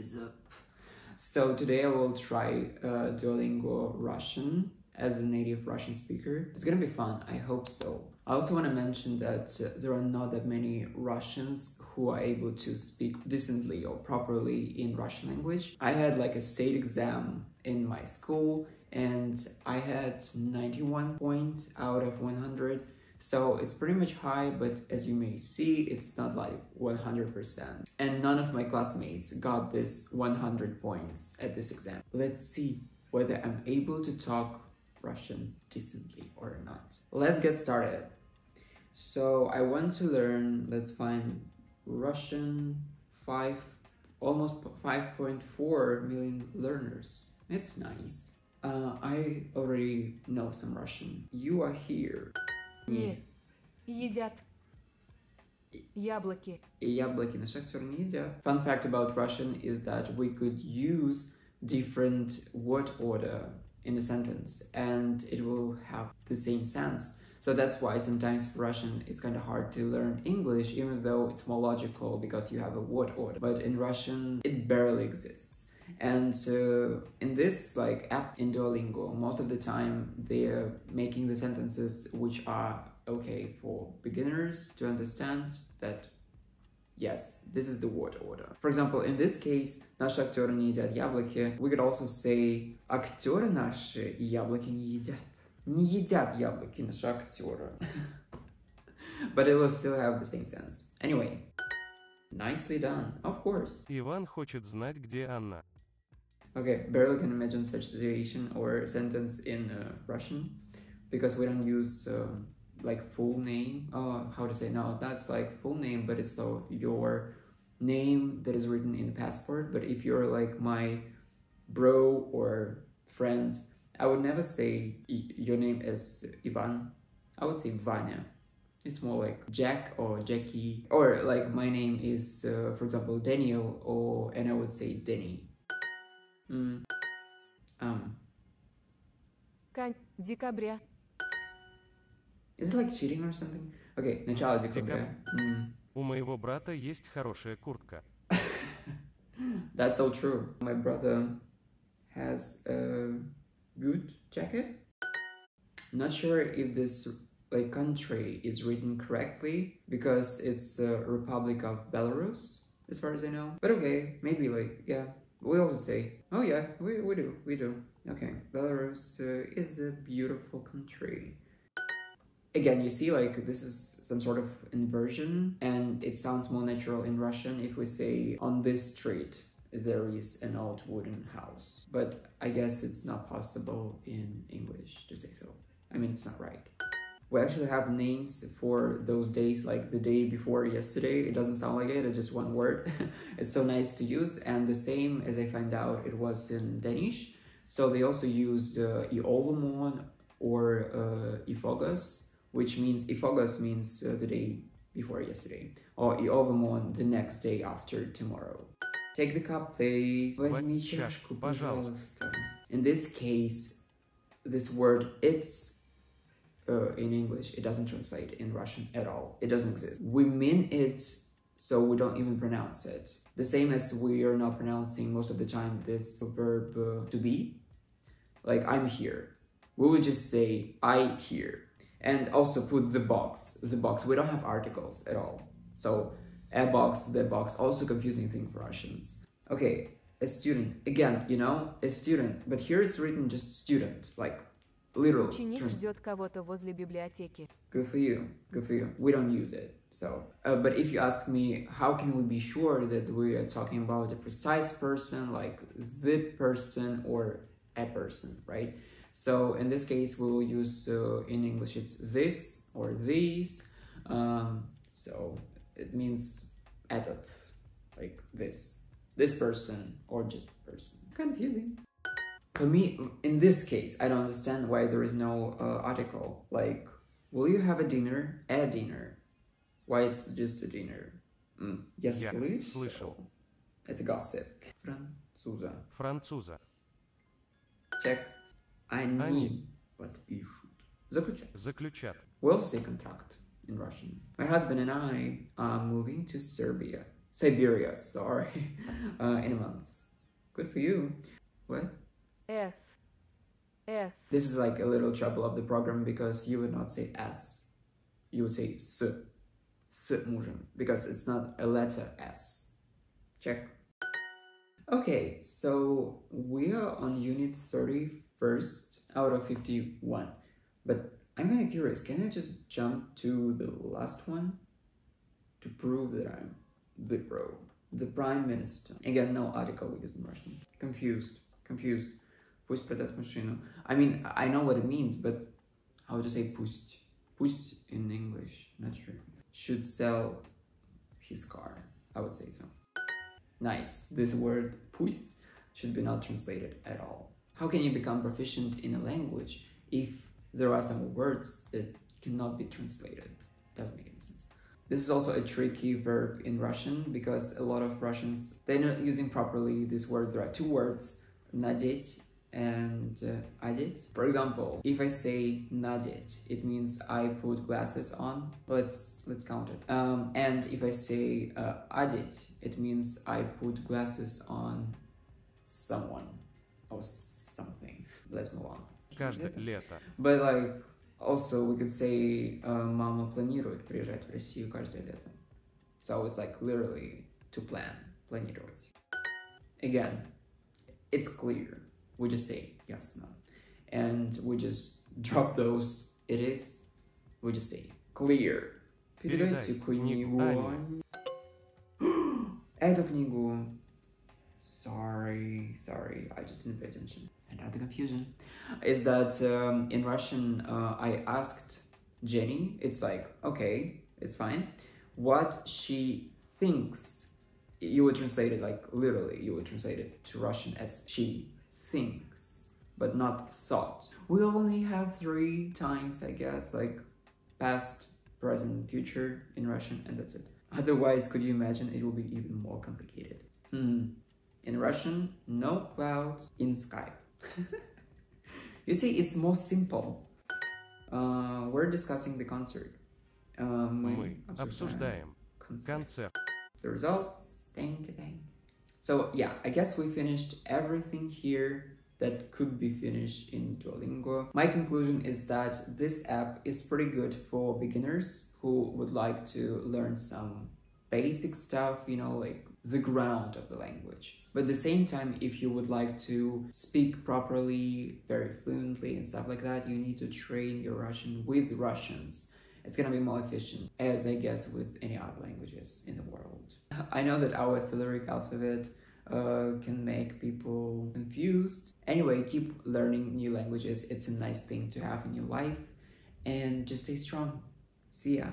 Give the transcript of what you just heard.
is up? So today I will try uh, Duolingo Russian as a native Russian speaker. It's gonna be fun, I hope so. I also want to mention that uh, there are not that many Russians who are able to speak decently or properly in Russian language. I had like a state exam in my school and I had 91 points out of 100 so it's pretty much high, but as you may see, it's not like 100%. And none of my classmates got this 100 points at this exam. Let's see whether I'm able to talk Russian decently or not. Let's get started. So I want to learn, let's find Russian 5, almost 5.4 million learners. It's nice. Uh, I already know some Russian. You are here. Не. Едят. Яблоки. Яблоки на шахтер не едят. Fun fact about Russian is that we could use different word order in a sentence and it will have the same sense. So that's why sometimes for Russian it's kind of hard to learn English even though it's more logical because you have a word order. But in Russian it barely exists. And uh, in this like app in Duolingo, most of the time they're making the sentences which are okay for beginners to understand that yes, this is the word order. For example, in this case, наши актеры не едят яблоки. We could also say актеры наши яблоки не едят. Не едят яблоки наши актеры. But it will still have the same sense. Anyway, nicely done, of course. Иван хочет знать, где Анна. Okay, barely can imagine such situation or sentence in uh, Russian because we don't use uh, like full name. Oh, how to say no? That's like full name, but it's so your name that is written in the passport. But if you're like my bro or friend, I would never say your name is Ivan. I would say Vanya. It's more like Jack or Jackie, or like my name is, uh, for example, Daniel, or and I would say Denny. Mm. Um. Кань. Декабря. Is it like cheating or something? Okay, начало декабря. Mm. У моего брата есть хорошая куртка. That's so true. My brother has a good jacket. Not sure if this like country is written correctly because it's a Republic of Belarus, as far as I know. But okay, maybe like yeah, we always say, oh yeah, we, we do, we do. Okay, Belarus uh, is a beautiful country. Again, you see like this is some sort of inversion and it sounds more natural in Russian if we say on this street there is an old wooden house. But I guess it's not possible in English to say so. I mean, it's not right We actually have names for those days, like the day before yesterday. It doesn't sound like it, it's just one word. it's so nice to use. And the same, as I find out, it was in Danish. So they also used uh, i overmorgen or uh, ifogas, which means ifogas means uh, the day before yesterday, or i overmorgen the next day after tomorrow. Take the cup, please. Возьми чашку, пожалуйста. In this case, this word it's uh, in English, it doesn't translate in Russian at all. It doesn't exist. We mean it, so we don't even pronounce it. The same as we are not pronouncing most of the time this verb uh, to be. Like, I'm here. We would just say, I here. And also put the box, the box. We don't have articles at all. So, a box, the box, also confusing thing for Russians. Okay, a student. Again, you know, a student. But here it's written just student, like literal. Ученик trans- ждет кого-то возле библиотеки. Good for you. Good for you. We don't use it. So, uh, but if you ask me, how can we be sure that we are talking about a precise person, like the person or a person, right? So in this case, we will use uh, in English it's this or these. Um, so it means этот, like this, this person or just person. Confusing. For me, in this case, I don't understand why there is no uh, article. Like, will you have a dinner? A dinner. Why it's just a dinner? Mm. Я Я слышал. слышал. It's a gossip. Француза. Француза. Check. Они, Они. подпишут. Заключат. Заключат. We also say contract in Russian. My husband and I are moving to Serbia. Siberia, sorry, uh, in a month. Good for you. What? S. S. This is like a little trouble of the program because you would not say S. You would say S. S můžem, because it's not a letter S. Check. Okay, so we are on unit 31st out of 51. But I'm kind of curious, can I just jump to the last one? To prove that I'm the pro, the prime minister. Again, no article because in Russian. Confused, confused. Пусть продаст машину. I mean, I know what it means, but how to say пусть? Пусть in English, not sure. Should sell his car. I would say so. Nice. This word пусть should be not translated at all. How can you become proficient in a language if there are some words that cannot be translated? Doesn't make any sense. This is also a tricky verb in Russian because a lot of Russians they're not using properly this word. There are two words, надеть and uh, одеть. For example, if I say надеть, it means I put glasses on. Let's let's count it. Um, and if I say uh, одеть, it means I put glasses on someone or something. Let's move on. Каждое лето. But like also we could say uh, мама планирует приезжать в Россию каждое лето. So it's like literally to plan, планировать. Again, it's clear. We just say yes, no. And we just drop those it is. We just say clear. Передайте Передай книгу. книгу Эту книгу. Sorry, sorry, I just didn't pay attention. Another confusion is that um, in Russian, uh, I asked Jenny, it's like, okay, it's fine, what she thinks. You would translate it like literally, you would translate it to Russian as she thinks, but not thought. We only have three times, I guess, like past, present, future in Russian, and that's it. Otherwise, could you imagine it will be even more complicated? Hmm. In Russian, no clouds in sky. you see, it's more simple. Uh, we're discussing the concert. Uh, Мы обсуждаем concert. концерт. the results. Thank you, thank you. So yeah, I guess we finished everything here that could be finished in Duolingo. My conclusion is that this app is pretty good for beginners who would like to learn some basic stuff, you know, like the ground of the language. But at the same time, if you would like to speak properly, very fluently, and stuff like that, you need to train your Russian with Russians. It's gonna be more efficient, as I guess with any other languages in the world. I know that our Cyrillic alphabet uh, can make people confused. Anyway, keep learning new languages. It's a nice thing to have in your life. And just stay strong. See ya.